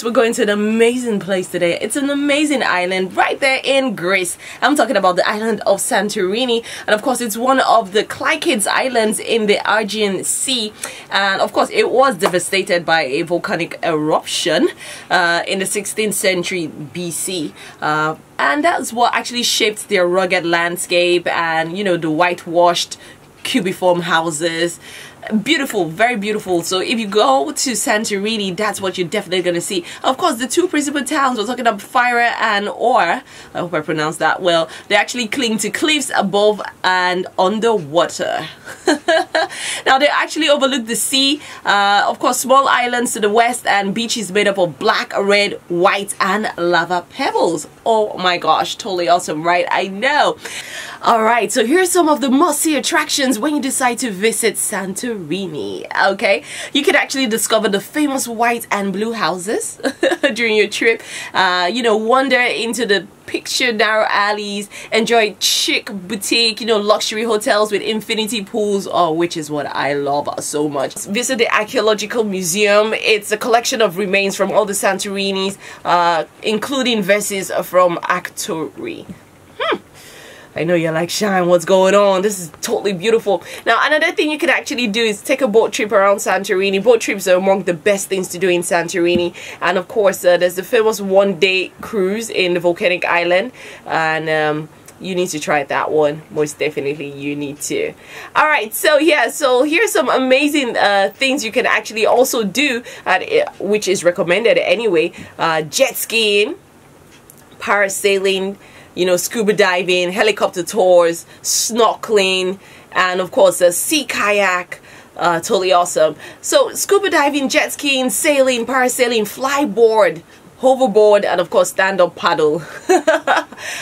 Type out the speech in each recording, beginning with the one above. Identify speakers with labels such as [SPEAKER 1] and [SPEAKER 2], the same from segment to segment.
[SPEAKER 1] We're going to an amazing place today. It's an amazing island right there in Greece. I'm talking about the island of Santorini. And of course, it's one of the Cyclades Islands in the Aegean Sea. And of course, it was devastated by a volcanic eruption uh, in the 16th century BC. Uh, and that's what actually shaped their rugged landscape and, you know, the whitewashed cubiform houses beautiful very beautiful. So if you go to Santorini that's what you're definitely to see. Of course the two principal towns we're talking about Fira and Or I hope I pronounced that well they actually cling to cliffs above and underwater now they actually overlook the sea uh, of course small islands to the west and beaches made up of black red white and lava pebbles oh my gosh totally awesome right I know Alright, so here's some of the must-see attractions when you decide to visit Santorini, okay? You can actually discover the famous white and blue houses during your trip. Uh, you know, wander into the picture narrow alleys, enjoy chic boutique, you know, luxury hotels with infinity pools, oh, which is what I love so much. Visit the Archaeological Museum. It's a collection of remains from all the Santorinis, uh, including verses from Akrotiri. I know you're like, Shine, what's going on? This is totally beautiful. Now, another thing you can actually do is take a boat trip around Santorini. Boat trips are among the best things to do in Santorini. And of course, uh, there's the famous one-day cruise in the volcanic island. And... Um, you need to try that one most definitely you need to all right so yeah so here's some amazing uh, things you can actually also do at, uh, which is recommended anyway uh, jet skiing parasailing you know, scuba diving, helicopter tours, snorkeling, and of course a sea kayak. Uh, totally awesome. So scuba diving, jet skiing, sailing, parasailing, flyboard, hoverboard, and of course stand-up paddle.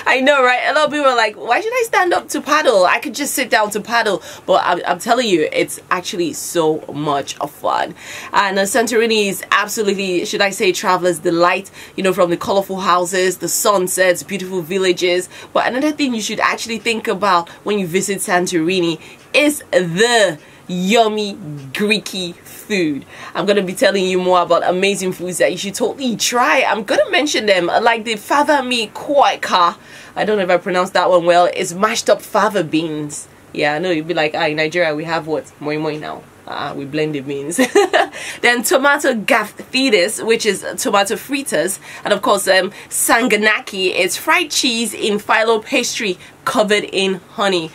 [SPEAKER 1] I know, right? A lot of people are like, why should I stand up to paddle? I could just sit down to paddle. But I'm, I'm telling you, it's actually so much fun. And uh, Santorini is absolutely, should I say, traveler's delight. You know, from the colorful houses, the sunsets, beautiful villages. But another thing you should actually think about when you visit Santorini is the yummy Greeky food. I'm going to be telling you more about amazing foods that you should totally try. I'm going to mention them like the fava mi kwaika. I don't know if I pronounced that one well. It's mashed up fava beans. Yeah, I know you'd be like, ah, in Nigeria we have what? Moi moi now. Uh, we blend the beans. then tomato gaffitas, which is tomato fritters. And of course, um, saganaki, it's fried cheese in phyllo pastry covered in honey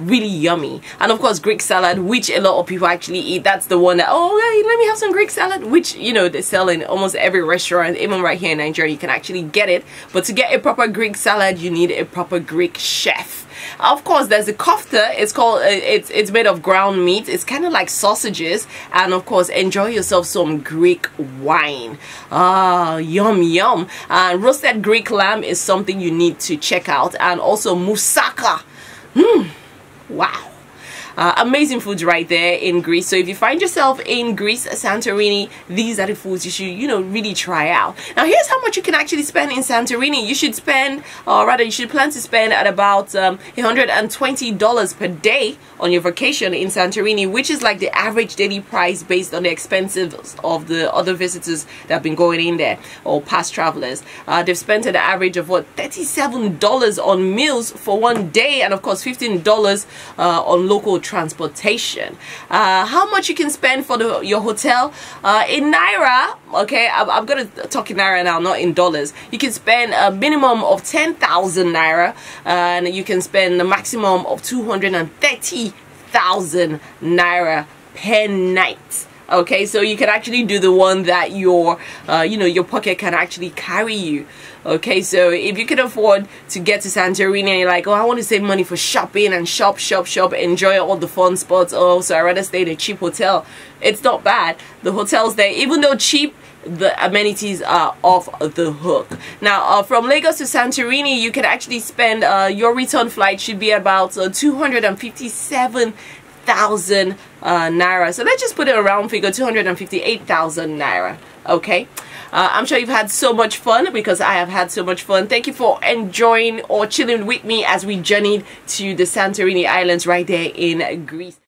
[SPEAKER 1] really yummy. And of course greek salad which a lot of people actually eat. That's the one that oh hey, let me have some greek salad which you know they sell in almost every restaurant even right here in nigeria you can actually get it. But to get a proper greek salad you need a proper greek chef. Of course there's a kofta. It's called uh, it's it's made of ground meat. It's kind of like sausages. And of course enjoy yourself some greek wine. Ah yum yum. And roasted greek lamb is something you need to check out. And also moussaka. Hmm Wow. Uh, amazing foods right there in Greece. So if you find yourself in Greece, Santorini, these are the foods you should, you know, really try out. Now here's how much you can actually spend in Santorini. You should spend, or rather you should plan to spend at about um, $120 per day on your vacation in Santorini, which is like the average daily price based on the expenses of the other visitors that have been going in there or past travelers. Uh, they've spent an average of what $37 on meals for one day and of course $15 uh, on local transportation. Uh, how much you can spend for the, your hotel uh, in Naira, okay, I'm, I'm going to talk in Naira now, not in dollars. You can spend a minimum of 10,000 Naira and you can spend a maximum of 230,000 Naira per night okay so you can actually do the one that your uh, you know your pocket can actually carry you. Okay so if you can afford to get to Santorini and you're like oh I want to save money for shopping and shop shop shop enjoy all the fun spots. Oh so I rather stay in a cheap hotel. It's not bad. The hotels there even though cheap the amenities are off the hook. Now uh, from Lagos to Santorini you can actually spend uh, your return flight should be about uh, 257 thousand uh, naira. So let's just put it around figure 258,000 naira. Okay. Uh, I'm sure you've had so much fun because I have had so much fun. Thank you for enjoying or chilling with me as we journeyed to the Santorini Islands right there in Greece.